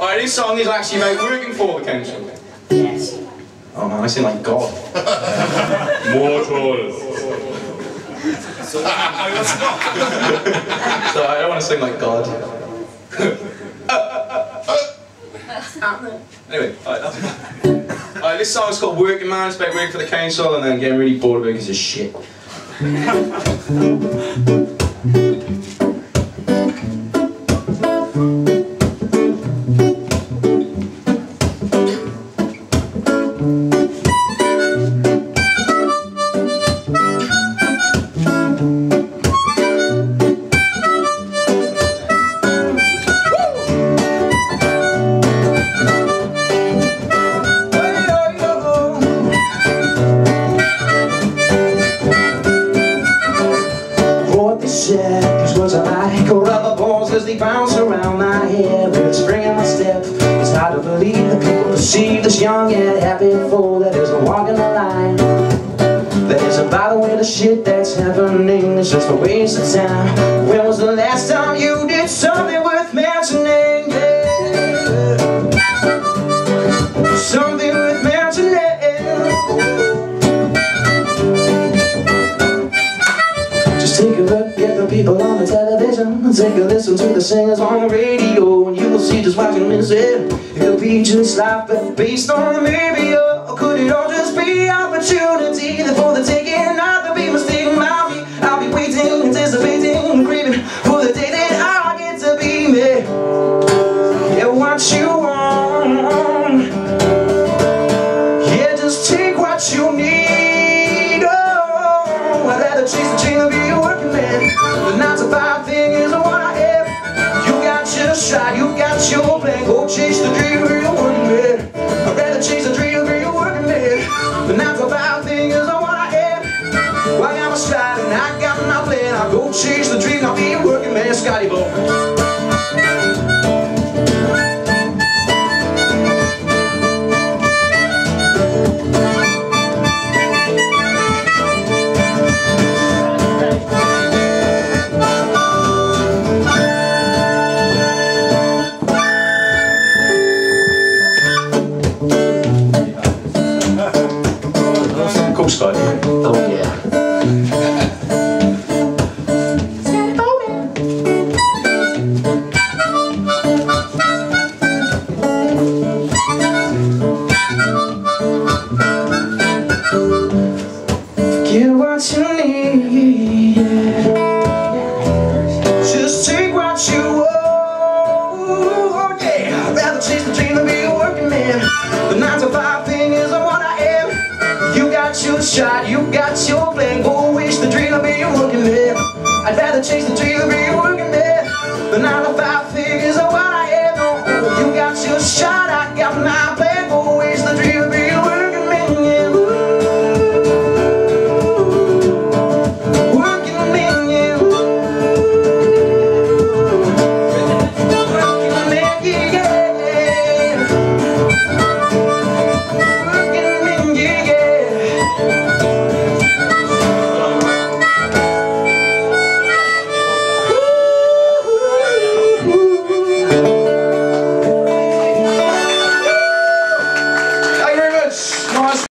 Alright, this song is actually about working for the council. Yes. Oh man, I sound like God. Mortals. so I don't want to sing like God. anyway, alright, that's Alright, this song's called Working Man. It's about working for the council and then getting really bored of it because it's shit. as they bounce around my head with a spring in my step. It's hard to believe that people perceive this young and happy fool that isn't walking the line. That isn't by the way the shit that's happening, it's just a waste of time. When was the last time you did something worth mentioning? Yeah. Something worth mentioning. Television Take a listen to the singers on the radio And you will see just what you miss it It could be just life but based on the maybe Or could it all just be opportunity? For the go chase the dream, I'll be a working man Scotty Boy Cool, Scotty. Oh yeah what you need. Just take what you want. Yeah. I'd Rather chase the dream than be a working man. The nine to five thing isn't what I am. You got your shot, you got your plan. Go wish the dream to be a working man. I'd rather chase the dream than be a working man. The nine to five thing isn't what I am.